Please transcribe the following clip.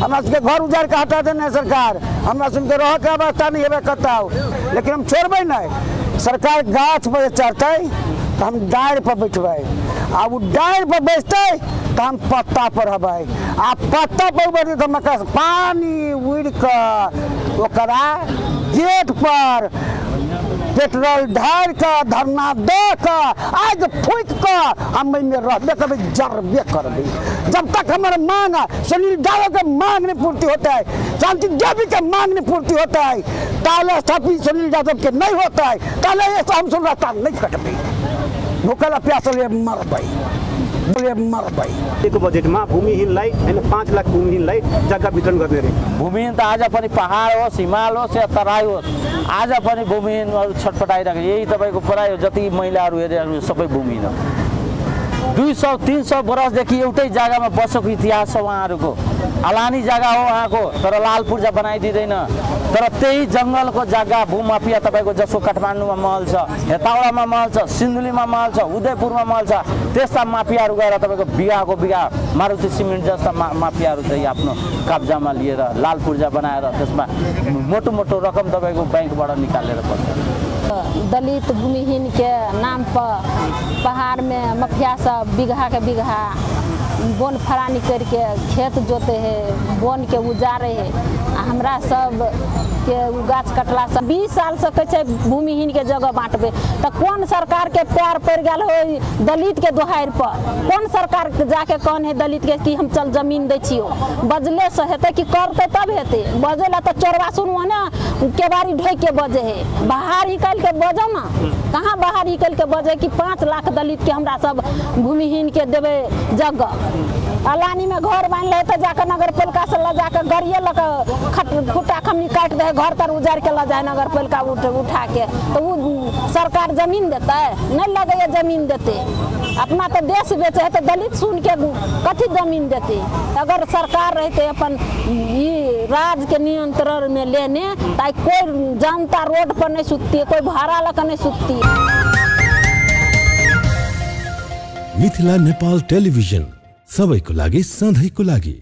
हमरा सबके घर उजार के हटा देने सरकार। हमरा सबके रह के अवस्था नहीं हेबे करता लेकिन हम छोड़बै नहीं सरकार गाछ पर चढ़तै तो हम डाढ़ पर बैठबै। आ डाढ़ पर बैठतै तो हम पत्ता पर हबै। आ पत्ता पर बैठतै तो पानी उड़ ओकरा गेट पर पेट्रोल ढार के, धरना दे के आग फूक के। हम में रहबे करबे जरबे करबे जब तक हमारे मांग, सुनील यादव के मांग नहीं पूर्ति होता है, शांति देवी के मांग नहीं पूर्ति होता है, ताले स्थापित सुनील यादव के नहीं होता है, ताले ये हम सुन रास्ता नहीं कटबे भूखला प्यासल एक बजेटमा भूमिहीनलाई होइन पाँच लाख भूमिहीनलाई जग्गा वितरण गर्ने अरे भूमिहीन त आज पनि पहाड होस् हिमाल होस् या तराई होस् आज पनि भूमिहीनहरू छटपटाइरहेको यही तपाईँको प्रायः जति महिलाहरू हेरेर सबै भूमिहीन दुई सौ तिन सौ वर्षदेखि एउटै जग्गामा बसेको इतिहास छ उहाँहरूको अलानी जग्गा हो उहाँको तर लाल पूर्जा बनाइदिँदैन। तर त्यही जङ्गलको जग्गा भूमाफिया तपाईँको जसको काठमाडौँमा महल छ हेतावडामा महल छ सिन्धुलीमा महल छ उदयपुरमा महल छ त्यस्ता माफियाहरू गएर तपाईँको बिगाको बिगा मारुति सिमेन्ट जस्ता मा माफियाहरू चाहिँ आफ्नो कब्जामा लिएर लाल पूर्जा बनाएर त्यसमा मोटो मोटो रकम तपाईँको ब्याङ्कबाट निकालेर पर्छ दलित भूमिहीन के नाम पर पहाड़ में मफिया सब बीघा के बीघा बोन फरानी करके खेत जोते है, बोन के उजारे है। आ हमरा सब के गाछ कटला से बीस साल से कैसे भूमिहीन के जगह बांटबे। तो कौन सरकार के प्यार पड़ गया हो दलित के दोहार पर? कौन सरकार जाके कौन है दलित के कि हम चल ज़मीन दै बजले से हेतै कि करतै तब हेतै? बजे ला तो चोरवा सुनू ना केबाड़ी ढोइ के बजे है। बाहर निकल के बजो ना। कहाँ बाहर निकल के बजे कि पाँच लाख दलित के हमरा सब भूमिहीन के देवे जगह अलानी में घर बाँध ले तो जाकर नगर पालिका से ला जाकर गरिए लग खट खुट्टा खमनी काट दे, घर तर उजाड़ के ला जाए नगर पालिका उठ उठा के। तो वो सरकार ज़मीन देते? नहीं लगे ज़मीन देते। अपना तो देश बेचे है तो दलित सुन के कथी ज़मीन देते? अगर सरकार रहते अपन ये राज के नियंत्रण में लेने ताकि कोई जनता रोड पर नहीं सुतती कोई भाड़ा लगा नहीं सुतती। मिथिला नेपाल टेलिभिजन सबैको लागि सधैँको लागि।